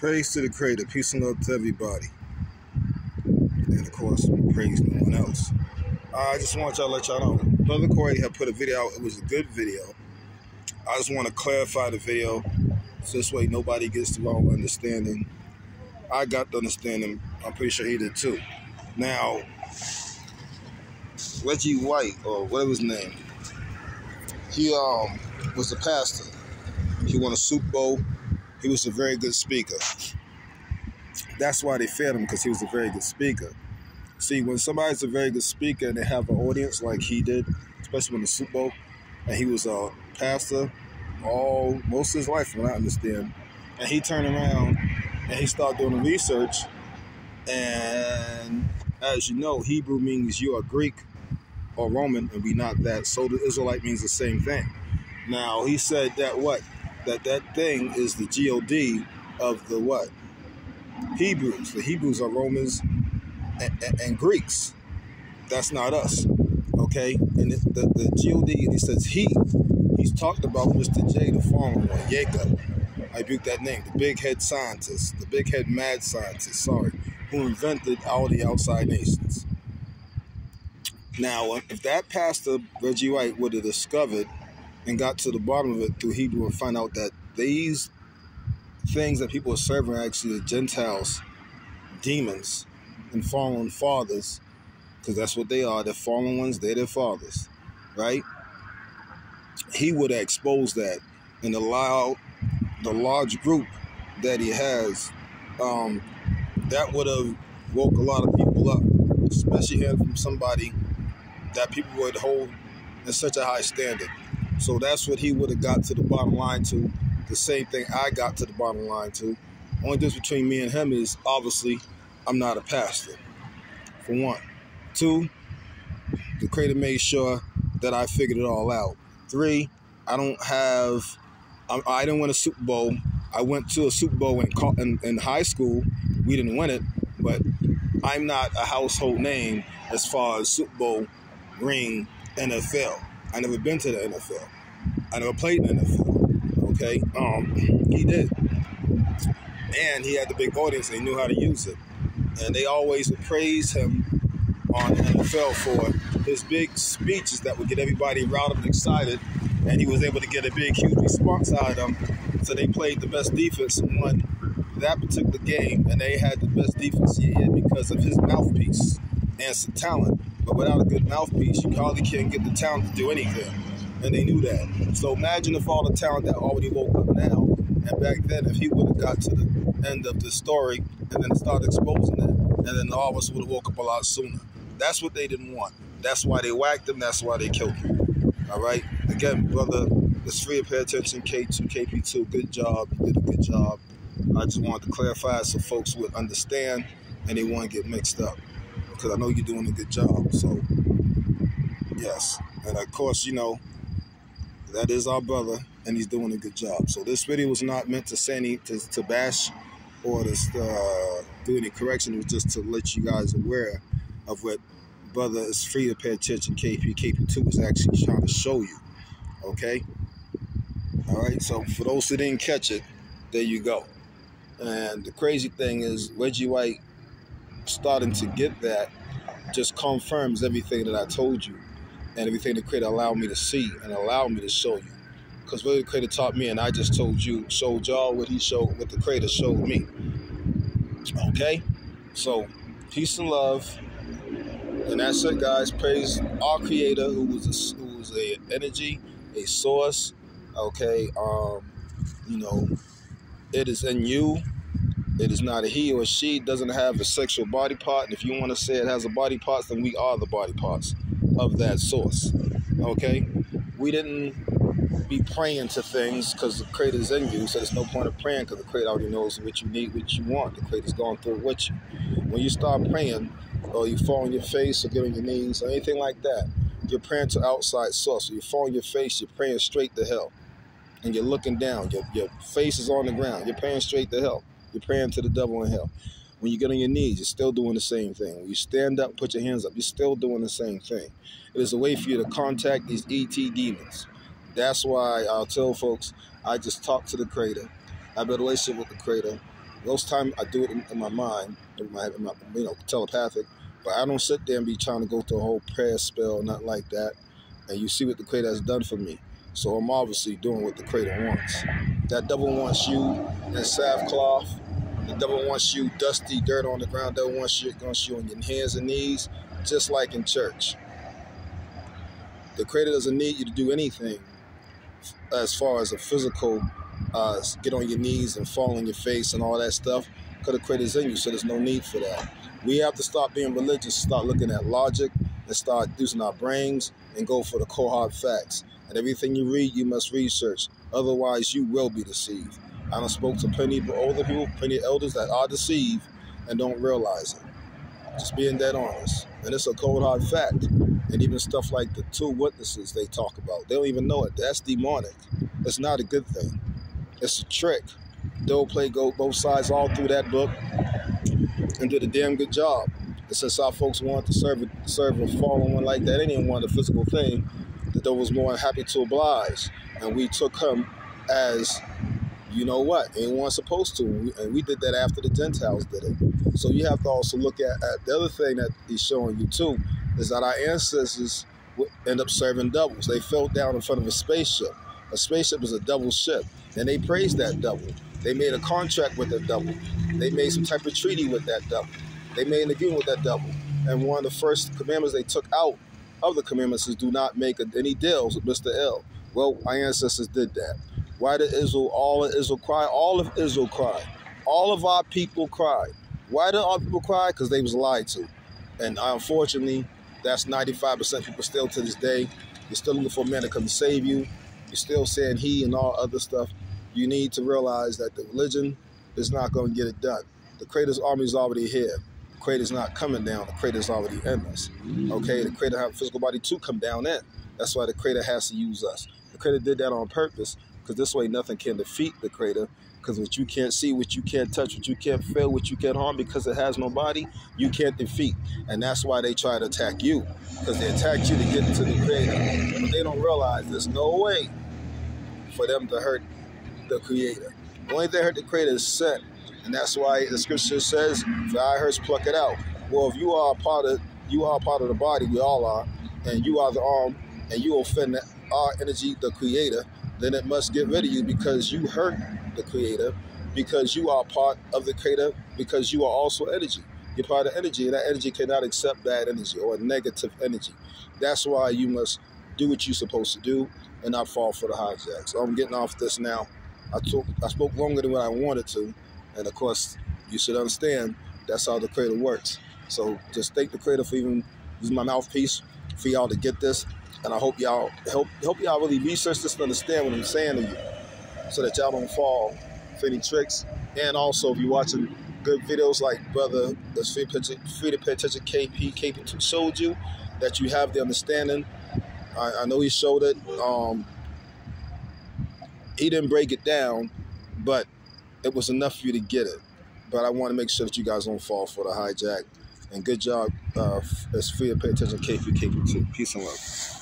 Praise to the Creator, peace and love to everybody. And of course, praise no one else. I just want y'all to let y'all know. Brother Corey had put a video out. It was a good video. I just want to clarify the video so this way nobody gets the wrong understanding. I got the understanding. I'm pretty sure he did too. Now, Reggie White, or whatever his name, he um was the pastor. He won a Super Bowl he was a very good speaker. That's why they fed him because he was a very good speaker. See, when somebody's a very good speaker and they have an audience like he did, especially in the Super Bowl, and he was a pastor all most of his life, what I understand, and he turned around and he started doing the research, and as you know, Hebrew means you are Greek or Roman, and we not that. So the Israelite means the same thing. Now he said that what that that thing is the God of the what? Hebrews. The Hebrews are Romans and, and, and Greeks. That's not us. Okay? And it, the, the God, and he says he, he's talked about Mr. J, the former one, Jacob. I built that name, the big head scientist, the big head mad scientist, sorry, who invented all the outside nations. Now, if that pastor, Reggie White, would have discovered and got to the bottom of it through Hebrew and find out that these things that people are serving are actually the Gentiles, demons, and fallen fathers, because that's what they are. The fallen ones, they're their fathers, right? He would have exposed that and allowed the large group that he has. Um, that would have woke a lot of people up, especially hearing from somebody that people would hold in such a high standard. So that's what he would have got to the bottom line to. The same thing I got to the bottom line to. Only difference between me and him is obviously I'm not a pastor. For one. Two, the creator made sure that I figured it all out. Three, I don't have, I, I didn't win a Super Bowl. I went to a Super Bowl in, in, in high school. We didn't win it, but I'm not a household name as far as Super Bowl ring NFL. I never been to the NFL. I never played in the NFL. Okay, um, he did, and he had the big audience. He knew how to use it, and they always would praise him on the NFL for his big speeches that would get everybody riled and excited. And he was able to get a big, huge response out of them. So they played the best defense and won that particular game, and they had the best defense he had because of his mouthpiece and some talent. But without a good mouthpiece, you hardly can't get the talent to do anything. And they knew that. So imagine if all the talent that already woke up now, and back then, if he would have got to the end of the story and then started exposing it, and then all of us would have woke up a lot sooner. That's what they didn't want. That's why they whacked him. That's why they killed him. All right. Again, brother, it's free to pay attention. K2, KP2, good job. You did a good job. I just wanted to clarify so folks would understand and they won't get mixed up because I know you're doing a good job. So, yes. And of course, you know, that is our brother, and he's doing a good job. So, this video was not meant to say any, to, to bash or to uh, do any correction. It was just to let you guys aware of what brother is free to pay attention. KP, KP2 is actually trying to show you. Okay? All right. So, for those who didn't catch it, there you go. And the crazy thing is, Reggie White starting to get that just confirms everything that I told you and everything the creator allowed me to see and allowed me to show you. Because what the creator taught me and I just told you, showed y'all what he showed, what the creator showed me. Okay? So, peace and love. And that's it, guys. Praise our creator who was a, who was a energy, a source. Okay? Um, you know, it is in you it is not a he or she. doesn't have a sexual body part. And if you want to say it has a body parts, then we are the body parts of that source. Okay? We didn't be praying to things because the creator's in you. So there's no point of praying because the creator already knows what you need, what you want. The creator's going through it with you. When you start praying, or you fall on your face or get on your knees or anything like that, you're praying to outside source. So you fall on your face, you're praying straight to hell. And you're looking down. Your, your face is on the ground. You're praying straight to hell. You're praying to the devil in hell. When you get on your knees, you're still doing the same thing. When you stand up, put your hands up, you're still doing the same thing. It is a way for you to contact these ET demons. That's why I'll tell folks, I just talk to the Creator. I have a relationship with the Creator. Most time I do it in, in my mind, in my, in my, you know, telepathic. But I don't sit there and be trying to go through a whole prayer spell, not like that. And you see what the Creator has done for me. So I'm obviously doing what the Creator wants. That devil wants you in sackcloth. Devil wants you dusty, dirt on the ground. Devil wants you, wants you on your hands and knees, just like in church. The Creator doesn't need you to do anything as far as a physical, uh, get on your knees and fall on your face and all that stuff, because the Creator's in you, so there's no need for that. We have to stop being religious, start looking at logic, and start using our brains and go for the cold hard facts. And everything you read, you must research. Otherwise, you will be deceived. I done spoke to plenty of older people, plenty of elders that are deceived and don't realize it. Just being dead honest. And it's a cold hard fact. And even stuff like the two witnesses they talk about, they don't even know it. That's demonic. It's not a good thing. It's a trick. They'll play go both sides all through that book and did a damn good job. And since our folks wanted to serve a, serve a fallen one like that, they didn't want a physical thing, that they was more happy to oblige. And we took him as, you know what, anyone supposed to. And we, did that after the Gentiles did it. So you have to also look at, at the other thing that he's showing you too, is that our ancestors end up serving doubles. They fell down in front of a spaceship. A spaceship is a double ship. And they praised that double. They made a contract with that double. They made some type of treaty with that double. They made an agreement with that double. And one of the first commandments they took out of the commandments is do not make any deals with Mr. L. Well, our ancestors did that. Why did Israel, all of Israel cry? All of Israel cried. All of our people cried. Why did our people cry? Because they was lied to. And unfortunately, that's 95% of people still to this day. You're still looking for a man to come save you. You're still saying he and all other stuff you need to realize that the religion is not going to get it done. The Creator's army is already here. The Creator's not coming down. The Creator's already in us. Okay, the Creator have a physical body to come down in. That's why the Creator has to use us. The Creator did that on purpose because this way nothing can defeat the Creator. Because what you can't see, what you can't touch, what you can't feel, what you can't harm, because it has no body, you can't defeat. And that's why they try to attack you. Because they attack you to get into the Creator. But they don't realize there's no way for them to hurt the Creator. The only thing hurt the Creator is sin. And that's why the scripture says, if eye hurts, pluck it out. Well, if you are a part of you are part of the body, we all are, and you are the arm, and you offend our energy, the creator, then it must get rid of you because you hurt the creator, because you are part of the creator, because you are also energy. You're part of energy, and that energy cannot accept bad energy or negative energy. That's why you must do what you're supposed to do and not fall for the hijack. So I'm getting off this now. I took I spoke longer than what I wanted to, and of course you should understand that's how the creator works. So just thank the creator for even using my mouthpiece for y'all to get this, and I hope y'all help help y'all really research this and understand what I'm saying to you, so that y'all don't fall for any tricks. And also, if you're watching good videos like brother, that's free, free to pay attention. KP KP showed you that you have the understanding. I, I know he showed it. Um, he didn't break it down, but it was enough for you to get it. But I want to make sure that you guys don't fall for the hijack. And good job. Uh, it's free to pay attention, KP, KP2. Peace and love.